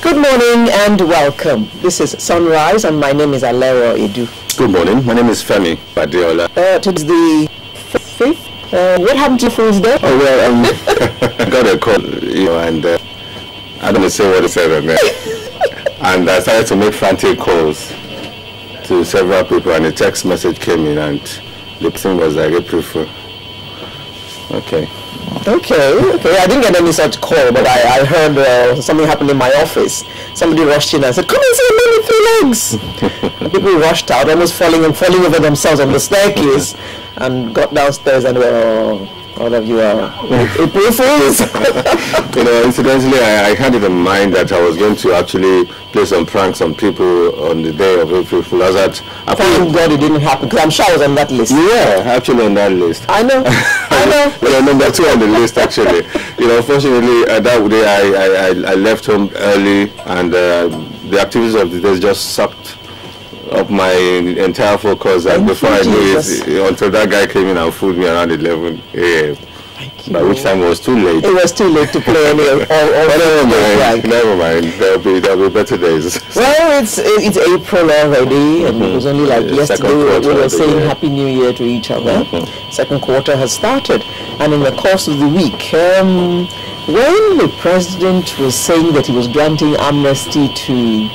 Good morning and welcome. This is Sunrise and my name is Alero Edu. Good morning. My name is Femi Ipadeola. Uh, today's the 5th. Uh, what happened to Fool's Day? Oh, well, um, I got a call, you know, and uh, I don't know say what it said on there. and I started to make frantic calls to several people and a text message came in and the thing was like, April Fool. Okay. Okay, okay. I didn't get any such call, but I, I heard uh, something happened in my office. Somebody rushed in and said, "Come and see three legs." People rushed out, almost falling and falling over themselves on the staircase, and got downstairs and were. Oh, all of you are April Fools. You know, incidentally, I, I had it in mind that I was going to actually play some pranks on people on the day of April Fool. I was at, I Thank God it didn't happen because I'm sure I was on that list. yeah, actually on that list. I know, I know. well, I'm number two on the list actually. You know, unfortunately, uh, that day I, I, I, I left home early and uh, the activities of the day just sucked up my entire focus. And Thank before I knew it, until that guy came in and fooled me around 11 a.m. Thank By which time it was too late. It was too late to play any of all, all But never mind, never mind. There'll be, there'll be better days. Well, it's it's April already, and it was only like Yeah, yesterday we were, we quarter were of the saying. Happy New Year to each other. Second quarter has started, and in the course of the week, um, when the president was saying that he was granting amnesty to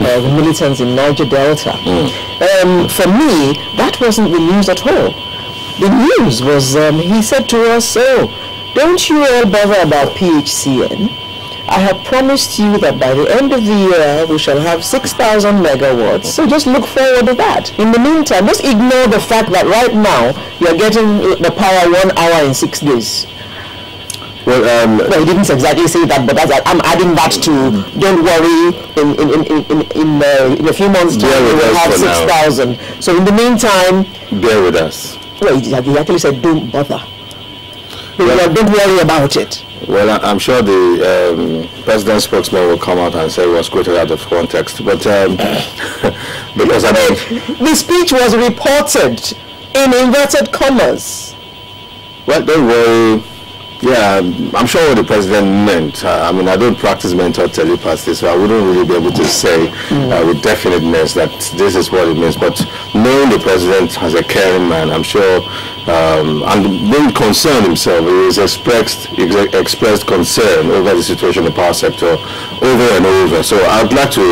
uh, the militants in Niger Delta, um, for me that wasn't the news at all. The news was um, he said to us, "Oh, don't you all bother about PHCN." I have promised you that by the end of the year we shall have 6,000 megawatts. So just look forward to that. In the meantime, just ignore the fact that right now you're getting the power one hour in six days. Well, um, Well, he didn't exactly say that, but that's, I'm adding that to don't worry, in, in, in, in, in, in, uh, in a few months' time we will have 6,000. So in the meantime, bear with us. well, he actually said don't bother. Well, don't worry about it. Well, I- I'm sure the um, president's spokesman will come out and say it was quoted out of context. But um, because I mean, The speech was reported in inverted commas. well, don't worry. Yeah, I'm sure what the president meant. Uh, I mean, I don't practice mental telepathy, so I wouldn't really be able to say uh, with definiteness that this is what it means. But knowing the president as a caring man, I'm sure, um, and being concerned himself, he has expressed ex- expressed concern over the situation in the power sector over and over. So I'd like to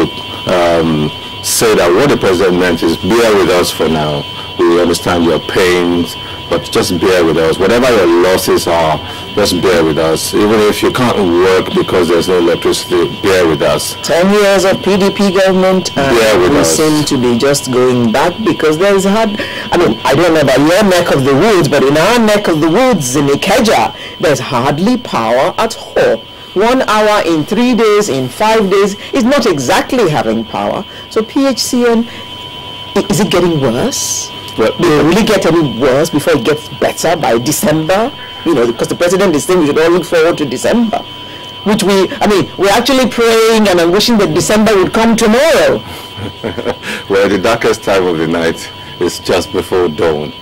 um, say that what the president meant is bear with us for now. We understand your pains, but just bear with us. Whatever your losses are, just bear with us. Even if you can't work because there's no electricity, bear with us. 10 years of PDP government uh, and Yeah, with we us. seem to be just going back because there's hard, I mean, I don't know about your neck of the woods, but in our neck of the woods in Ikeja, there's hardly power at all. One hour in three days, in five days, is not exactly having power. So PHCN, is it getting worse? Well, Will it really get any worse before it gets better by December? You know, because the president is saying we should all look forward to December. Which we, I mean, we're actually praying and I'm wishing that December would come tomorrow. well, the darkest time of the night is just before dawn.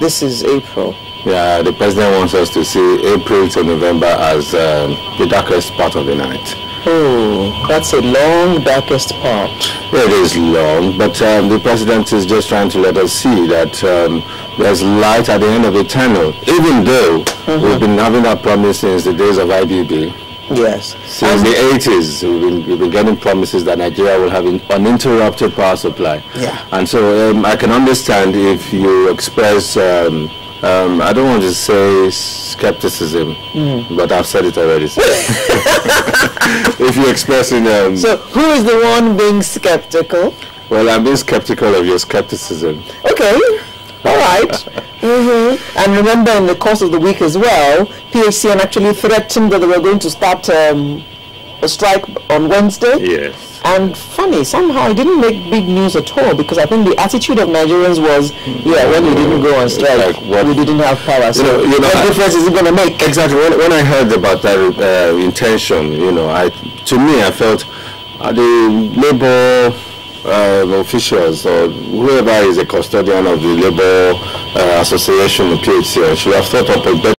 This is April. Yeah, the president wants us to see April to November as um, the darkest part of the night. Oh, that's a long, darkest part. It is long, but um, the president is just trying to let us see that um, there's light at the end of the tunnel, even though we've been having that promise since the days of IBB. Yes. Since the 80s, we've been, we've been getting promises that Nigeria will have an uninterrupted power supply. Yeah. And so um, I can understand if you express, um, um, I don't want to say skepticism, but I've said it already. so. if you're expressing, um, So, who is the one being skeptical? well, I'm being skeptical of your skepticism. Okay. All right. mm-hmm. And remember, in the course of the week as well, PHCN actually threatened that they were going to start um, a strike on Wednesday. Yes. And funny, somehow it didn't make big news at all because I think the attitude of Nigerians was, yeah, when we didn't go on strike, Like what- we didn't have power. So know- you know, what I- difference is it going to make? Exactly. When, when I heard about that uh, intention, you know, I to me I felt uh, the labor um, officials or whoever is a custodian of the labor uh, association, the PHC, should have thought up a better